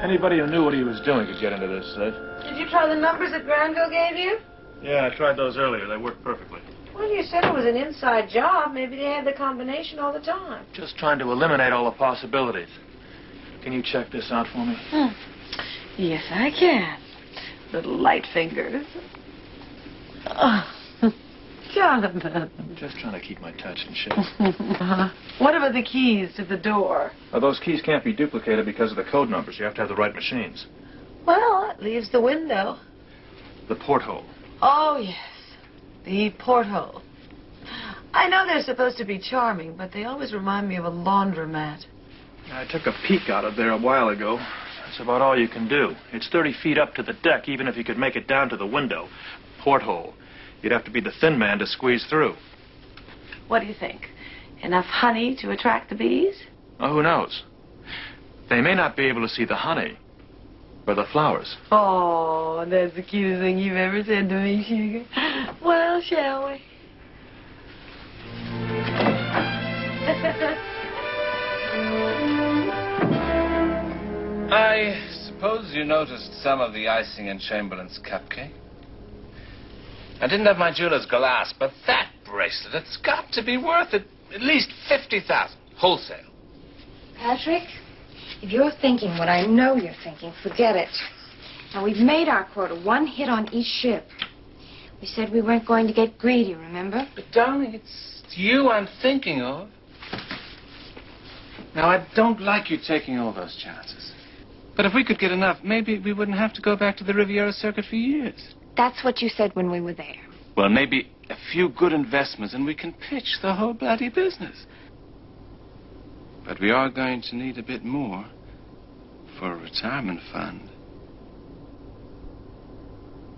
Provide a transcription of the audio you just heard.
Anybody who knew what he was doing could get into this safe. Did you try the numbers that Granville gave you? Yeah, I tried those earlier. They worked perfectly. Well, you said it was an inside job. Maybe they had the combination all the time. Just trying to eliminate all the possibilities. Can you check this out for me? Hmm. Yes, I can. Little light fingers. Oh, Jonathan. I'm just trying to keep my touch in shape. uh-huh. What about the keys to the door? Well, those keys can't be duplicated because of the code numbers. You have to have the right machines. Well, it leaves the window. The porthole. Oh, yes. The porthole. I know they're supposed to be charming, but they always remind me of a laundromat. I took a peek out of there a while ago. That's about all you can do. It's 30 feet up to the deck, even if you could make it down to the window. Porthole. You'd have to be the thin man to squeeze through. What do you think? Enough honey to attract the bees? Oh, who knows? They may not be able to see the honey, but the flowers. Oh, that's the cutest thing you've ever said to me, sugar. Well, shall we? I suppose you noticed some of the icing in Chamberlain's cupcake? I didn't have my jeweler's glass, but that bracelet, it's got to be worth at, at least 50000 wholesale. Patrick, if you're thinking what I know you're thinking, forget it. Now, we've made our quota, one hit on each ship. We said we weren't going to get greedy, remember? But, darling, it's you I'm thinking of. Now, I don't like you taking all those chances. But if we could get enough, maybe we wouldn't have to go back to the Riviera circuit for years. That's what you said when we were there. Well, maybe a few good investments and we can pitch the whole bloody business. But we are going to need a bit more for a retirement fund.